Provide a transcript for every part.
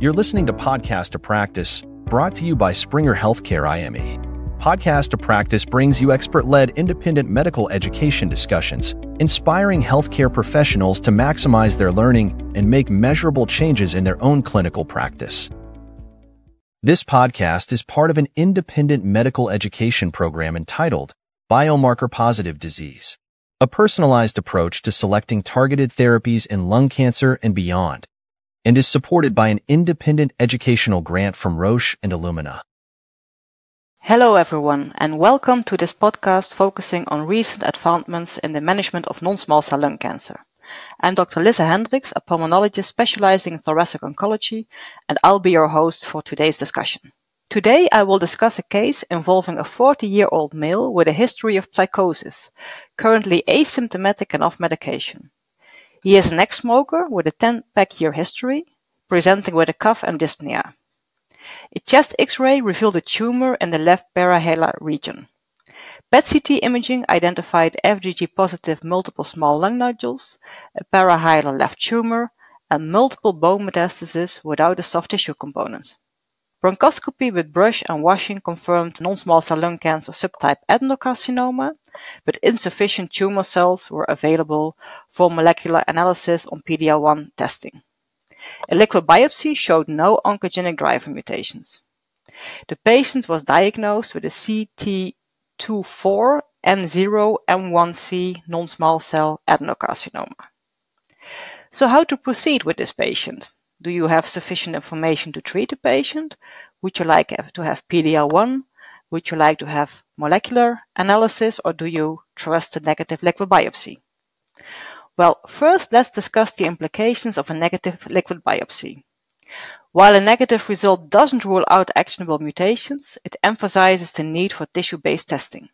You're listening to Podcast to Practice, brought to you by Springer Healthcare IME. Podcast to Practice brings you expert led independent medical education discussions, inspiring healthcare professionals to maximize their learning and make measurable changes in their own clinical practice. This podcast is part of an independent medical education program entitled Biomarker Positive Disease, a personalized approach to selecting targeted therapies in lung cancer and beyond, and is supported by an independent educational grant from Roche and Illumina. Hello, everyone, and welcome to this podcast focusing on recent advancements in the management of non-small cell lung cancer. I'm Dr. Lizza Hendriks, a pulmonologist specializing in thoracic oncology, and I'll be your host for today's discussion. Today, I will discuss a case involving a 40-year-old male with a history of psychosis, currently asymptomatic and off medication. He is an ex-smoker with a 10-pack year history, presenting with a cough and dyspnea. A chest X-ray revealed a tumor in the left parahilar region. PET-CT imaging identified FDG positive multiple small lung nodules, a parahilar left tumor, and multiple bone metastases without a soft tissue component. Bronchoscopy with brush and washing confirmed non-small cell lung cancer subtype adenocarcinoma, but insufficient tumor cells were available for molecular analysis on PD-L1 testing. A liquid biopsy showed no oncogenic driver mutations. The patient was diagnosed with a CT24N0M1C non-small cell adenocarcinoma. So how to proceed with this patient? Do you have sufficient information to treat the patient? Would you like to have PD-L1? Would you like to have molecular analysis or do you trust a negative liquid biopsy? Well, first let's discuss the implications of a negative liquid biopsy. While a negative result doesn't rule out actionable mutations, it emphasizes the need for tissue-based testing.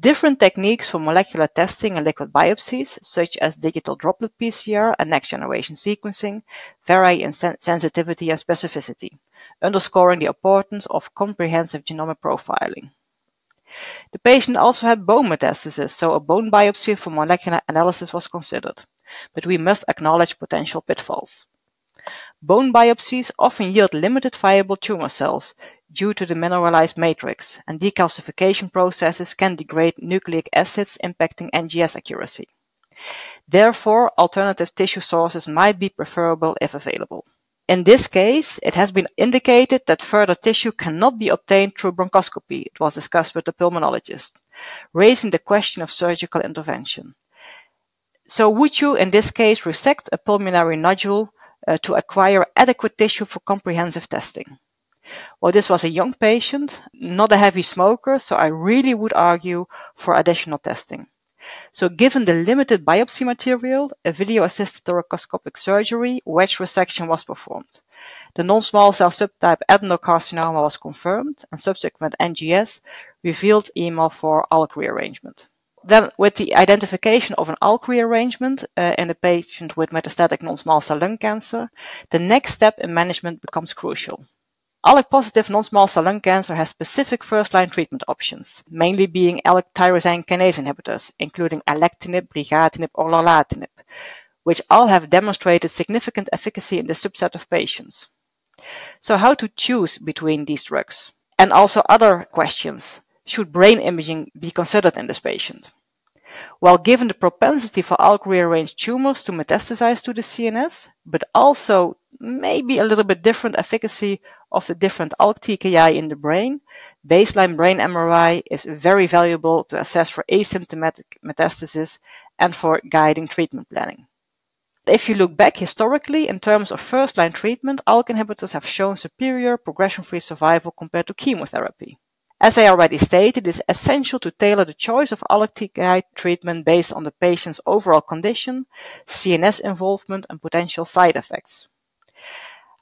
Different techniques for molecular testing and liquid biopsies, such as digital droplet PCR and next-generation sequencing, vary in sen sensitivity and specificity, underscoring the importance of comprehensive genomic profiling. The patient also had bone metastasis, so a bone biopsy for molecular analysis was considered, but we must acknowledge potential pitfalls. Bone biopsies often yield limited viable tumor cells due to the mineralized matrix, and decalcification processes can degrade nucleic acids impacting NGS accuracy. Therefore, alternative tissue sources might be preferable if available. In this case, it has been indicated that further tissue cannot be obtained through bronchoscopy. It was discussed with the pulmonologist, raising the question of surgical intervention. So would you, in this case, resect a pulmonary nodule uh, to acquire adequate tissue for comprehensive testing? Well, this was a young patient, not a heavy smoker, so I really would argue for additional testing. So given the limited biopsy material, a video-assisted thoracoscopic surgery wedge resection was performed. The non-small cell subtype adenocarcinoma was confirmed and subsequent NGS revealed EML4 ALK rearrangement. Then with the identification of an ALK rearrangement uh, in a patient with metastatic non-small cell lung cancer, the next step in management becomes crucial. ALK-positive non-small cell lung cancer has specific first-line treatment options, mainly being ALK tyrosine kinase inhibitors, including alectinib, brigatinib, or lorlatinib, which all have demonstrated significant efficacy in this subset of patients. So how to choose between these drugs? And also other questions. Should brain imaging be considered in this patient? Well, given the propensity for ALK rearranged tumors to metastasize to the CNS, but also maybe a little bit different efficacy of the different ALK TKI in the brain, baseline brain MRI is very valuable to assess for asymptomatic metastasis and for guiding treatment planning. If you look back historically in terms of first-line treatment, ALK inhibitors have shown superior progression-free survival compared to chemotherapy. As I already stated, it is essential to tailor the choice of ALK TKI treatment based on the patient's overall condition, CNS involvement, and potential side effects.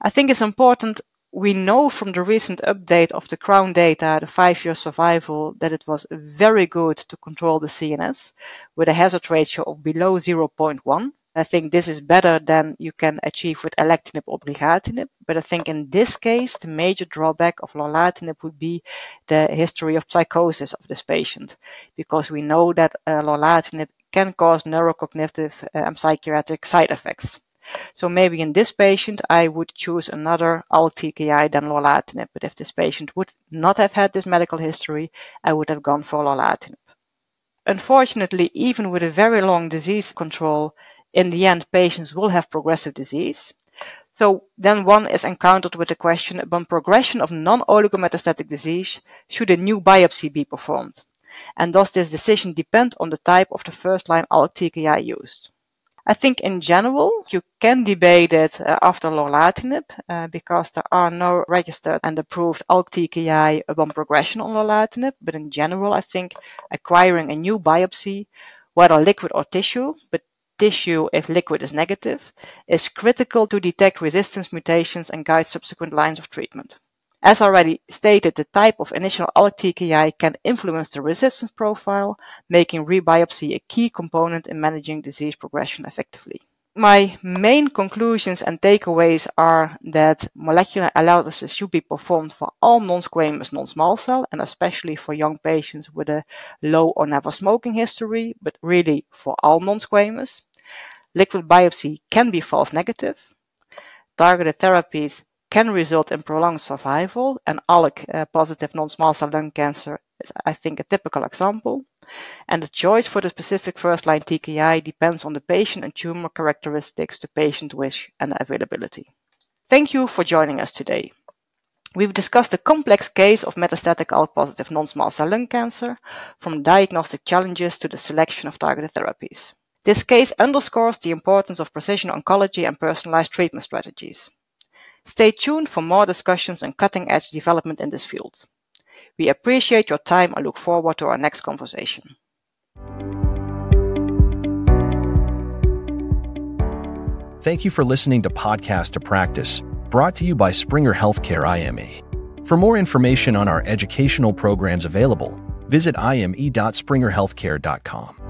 I think it's important we know from the recent update of the CROWN data, the five-year survival, that it was very good to control the CNS with a hazard ratio of below 0.1. I think this is better than you can achieve with alectinib or brigatinib, but I think in this case, the major drawback of lorlatinib would be the history of psychosis of this patient, because we know that uh, lorlatinib can cause neurocognitive and psychiatric side effects. So maybe in this patient, I would choose another ALK-TKI than lorlatinib. But if this patient would not have had this medical history, I would have gone for lorlatinib. Unfortunately, even with a very long disease control, in the end, patients will have progressive disease. So then one is encountered with the question upon progression of non-oligometastatic disease, should a new biopsy be performed? And does this decision depend on the type of the first-line ALK-TKI used? I think in general, you can debate it uh, after lorlatinib uh, because there are no registered and approved ALK-TKI upon progression on lorlatinib. But in general, I think acquiring a new biopsy, whether liquid or tissue, but tissue if liquid is negative, is critical to detect resistance mutations and guide subsequent lines of treatment. As already stated, the type of initial ALK-TKI can influence the resistance profile, making rebiopsy a key component in managing disease progression effectively. My main conclusions and takeaways are that molecular analysis should be performed for all non-squamous non-small cell and especially for young patients with a low or never smoking history, but really for all non-squamous. Liquid biopsy can be false negative. Targeted therapies can result in prolonged survival, and ALK uh, positive non-small cell lung cancer is, I think, a typical example. And the choice for the specific first-line TKI depends on the patient and tumor characteristics, the patient wish, and availability. Thank you for joining us today. We've discussed the complex case of metastatic ALK-positive non-small cell lung cancer, from diagnostic challenges to the selection of targeted therapies. This case underscores the importance of precision oncology and personalized treatment strategies. Stay tuned for more discussions on cutting edge development in this field. We appreciate your time and look forward to our next conversation. Thank you for listening to Podcast to Practice, brought to you by Springer Healthcare IME. For more information on our educational programs available, visit ime.springerhealthcare.com.